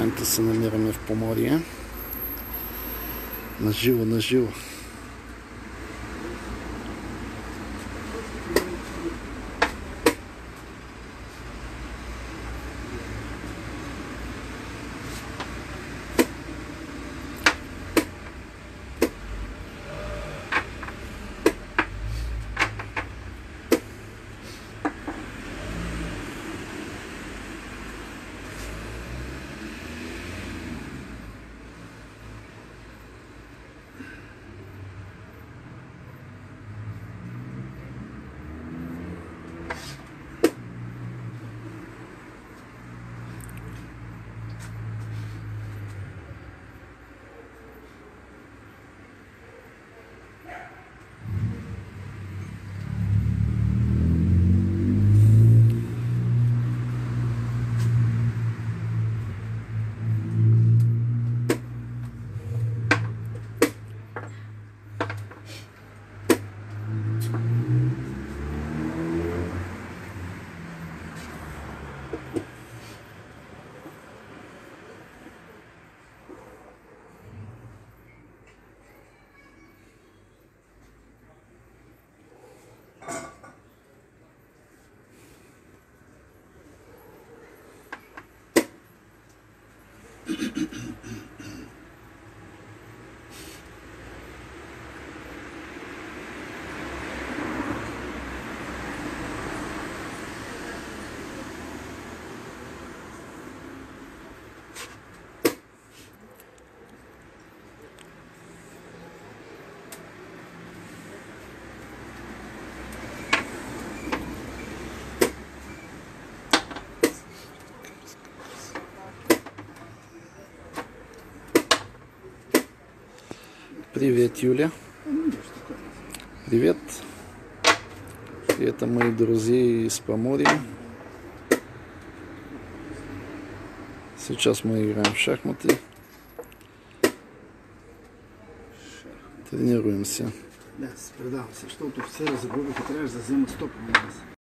момента се намираме в Поморие. Наживо, наживо. you Привет, Юля. Привет. Это мои друзья из Поморья. Сейчас мы играем в шахматы. Тренируемся. Да, предавам се, защото офицера загубиха, трябваше да взема 100 по нас.